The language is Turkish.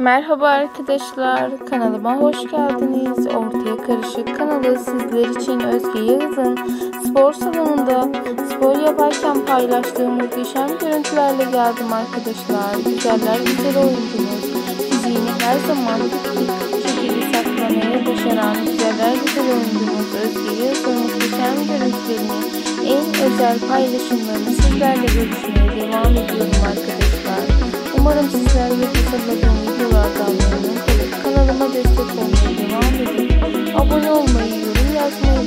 Merhaba arkadaşlar, kanalıma hoş geldiniz. Ortaya Karışık kanalı sizler için Özge Yağız'ın spor salonunda spor yaparken paylaştığı muhteşem görüntülerle geldim arkadaşlar. Güzeller güzel oyuncumuz. Fiziğini her zaman şekilde saklamaya başaran güzeller güzel oyuncumuz Özge Yağız'ın muhteşem görüntülerini en özel paylaşımlarını sizlerle görüşmeye devam ediyorum arkadaşlar. Umarım sizler ve tasarladığım videolardan memnun kalıp kanalıma destek olmaya devam edin. Abone olmayı, yorum yazmayı